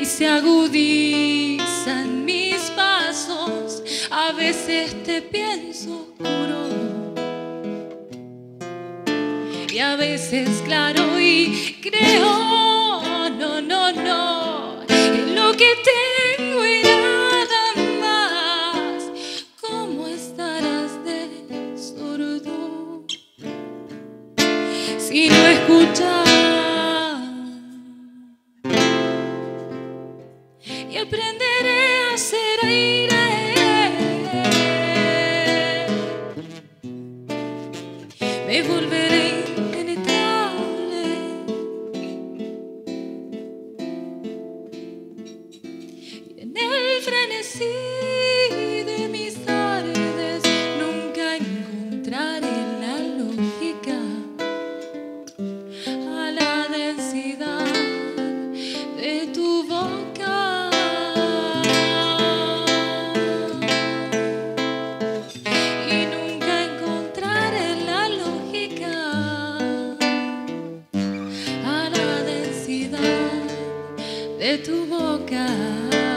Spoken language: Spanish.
y se agudizan mis pasos. A veces te pienso oscuro y a veces claro y creo, no, no, no, en lo que tengo y nada más. ¿Cómo estarás de sordo si no escuchas? Y aprenderé a ser aire. Me volveré impenetrable. Y en el frenesí de tu boca.